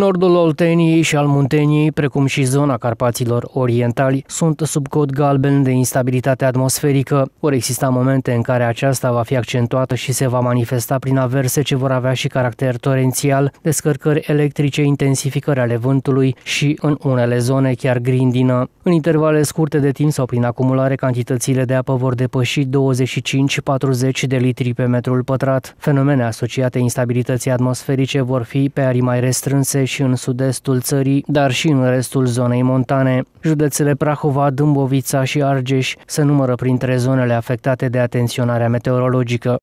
Nordul Olteniei și al Munteniei, precum și zona Carpaților Orientali, sunt sub cod galben de instabilitate atmosferică. Vor exista momente în care aceasta va fi accentuată și se va manifesta prin averse ce vor avea și caracter torențial, descărcări electrice, intensificări ale vântului și, în unele zone, chiar grindină. În intervale scurte de timp sau prin acumulare, cantitățile de apă vor depăși 25-40 de litri pe metrul pătrat. Fenomene asociate instabilității atmosferice vor fi pe arii mai restrânse și în sud-estul țării, dar și în restul zonei montane. Județele Prahova, Dâmbovița și Argeș se numără printre zonele afectate de atenționarea meteorologică.